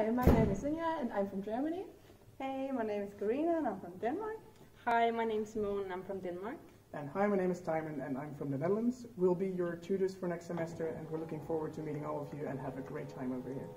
Hi, my name is Inja and I'm from Germany. Hey, my name is Karina and I'm from Denmark. Hi, my name is Moon, and I'm from Denmark. And hi, my name is Timon and I'm from the Netherlands. We'll be your tutors for next semester and we're looking forward to meeting all of you and have a great time over here.